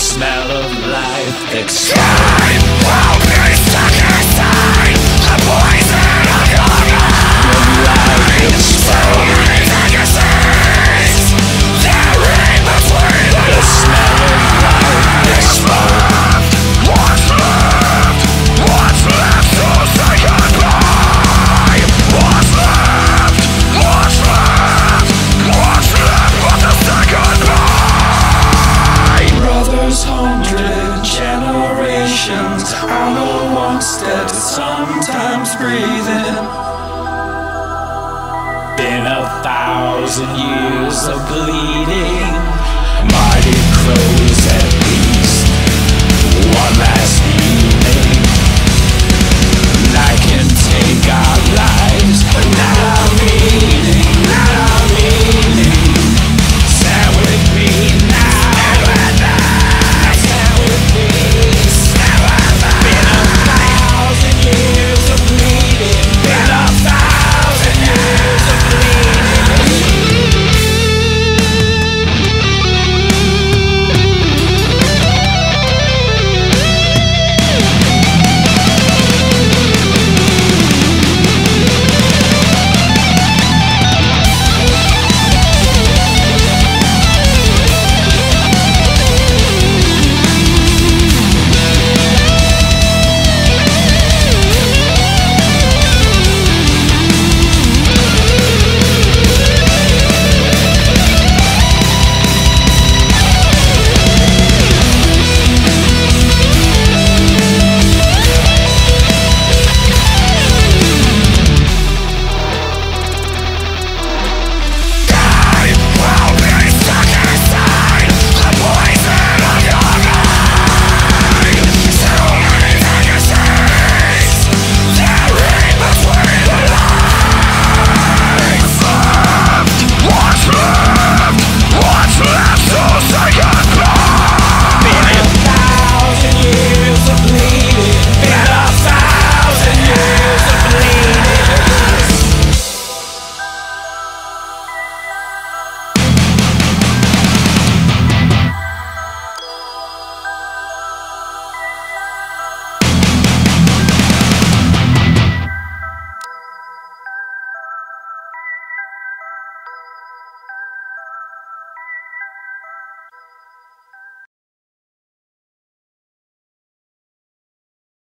smell of life. It's time, will be stuck inside a poison. Instead of sometimes breathing. Been a thousand years of bleeding.